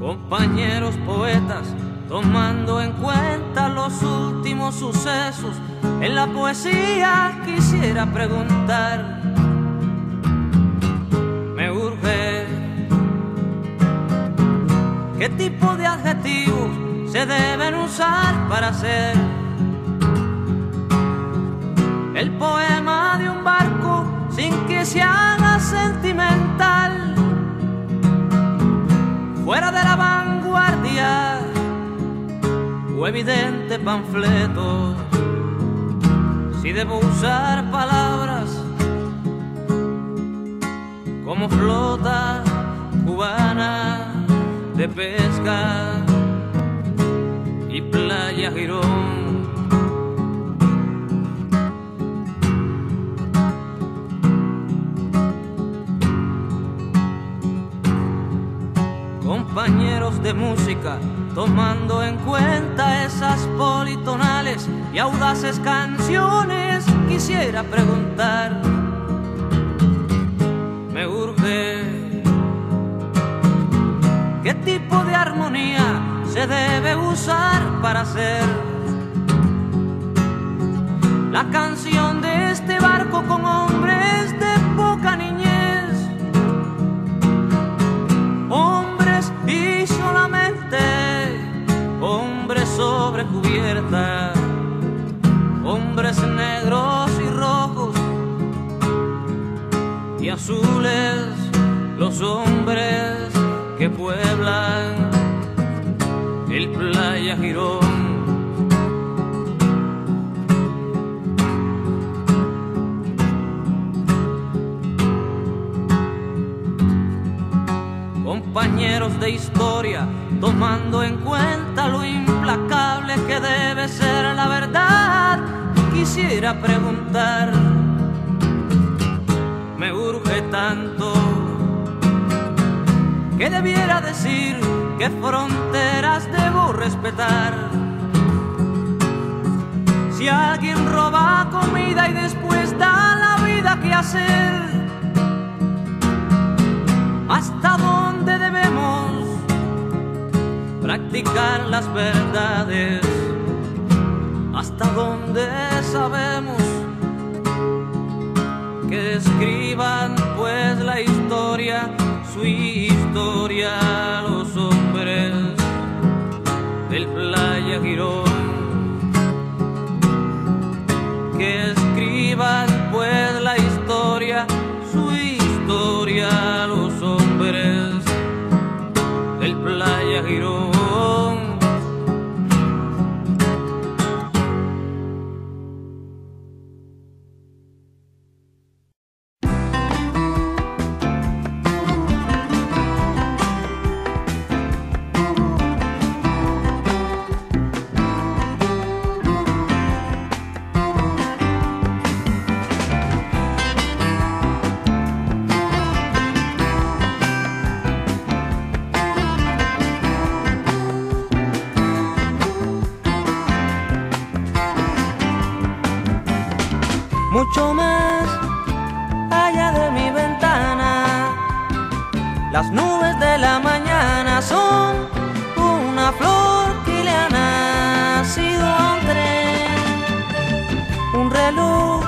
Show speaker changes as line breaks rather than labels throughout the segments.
compañeros poetas, tomando en cuenta los últimos sucesos, en la poesía quisiera preguntar, me urge, ¿qué tipo de adjetivos se deben usar para hacer el poema de un barco sin que se haga sentimental? Fuera de la vanguardia o evidente panfleto. Si debo usar palabras como flota cubana de pesca de música, tomando en cuenta esas politonales y audaces canciones, quisiera preguntar, me urge, ¿qué tipo de armonía se debe usar para hacer la canción de este barco con hombres hombres negros y rojos y azules, los hombres que pueblan el playa Girón. Compañeros de historia, tomando en cuenta lo implacable que debe ser la verdad, quisiera preguntar, me urge tanto, que debiera decir qué fronteras debo respetar. Si alguien roba comida y después da la vida que hacer, hasta dónde debemos practicar las verdades, hasta dónde sabemos que escriban pues la historia, su historia, los hombres del playa Girón. Playa mucho más allá de mi ventana. Las nubes de la mañana son una flor que le ha nacido a un tren. Un reloj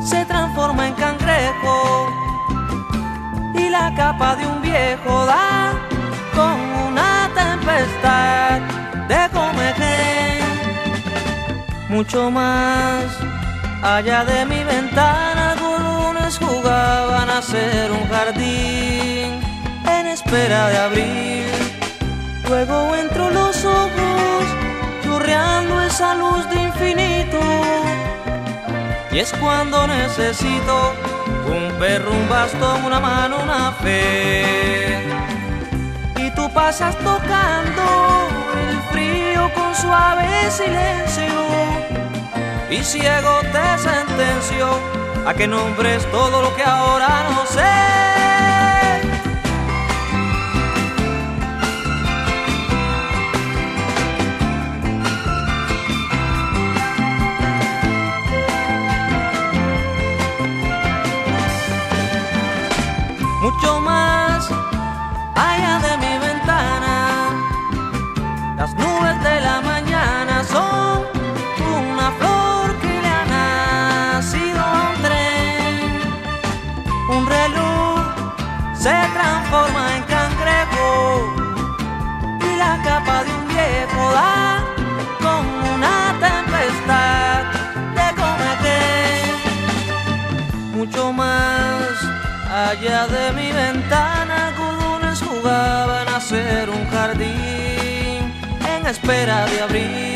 se transforma en cangrejo y la capa de un viejo da con una tempestad de comején. Mucho más Allá de mi ventana algunos jugaban a ser un jardín en espera de abrir. Luego entro los ojos, chorreando esa luz de infinito. Y es cuando necesito un perro, un bastón, una mano, una fe. Y tú pasas tocando el frío con suave silencio y ciego te sentenció a que nombres todo lo que ahora no sé. Mucho más transforma en cangrejo y la capa de un viejo da con una tempestad de cometer. Mucho más allá de mi ventana, gudunes jugaban a ser un jardín en espera de abrir.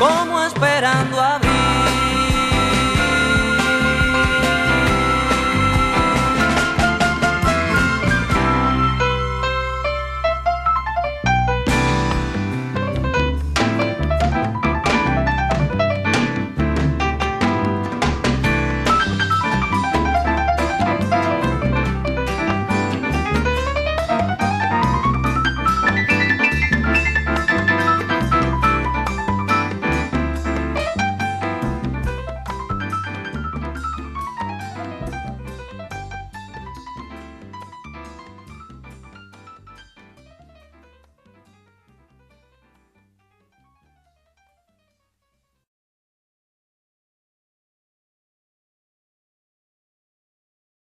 Como esperando abrir.